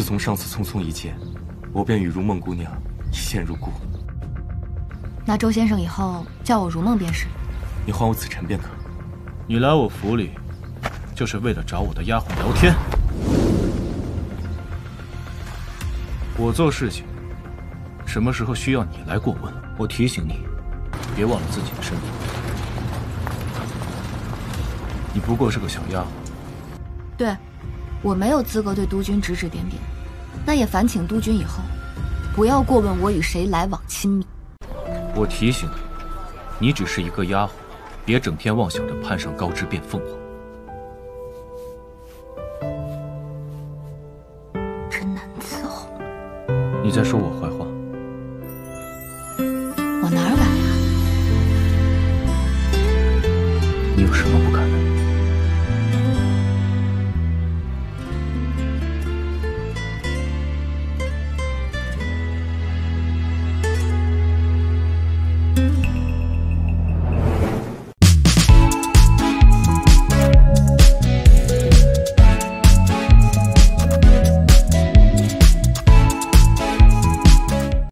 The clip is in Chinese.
自从上次匆匆一见，我便与如梦姑娘一见如故。那周先生以后叫我如梦便是。你唤我子辰便可。你来我府里，就是为了找我的丫鬟聊天。我做事情，什么时候需要你来过问？我提醒你，别忘了自己的身份。你不过是个小丫鬟。对，我没有资格对督军指指点点。那也烦请督军以后，不要过问我与谁来往亲密。我提醒你，你只是一个丫鬟，别整天妄想着攀上高枝变凤凰。真难伺候。你在说我坏话？我哪敢呀？你有什么不？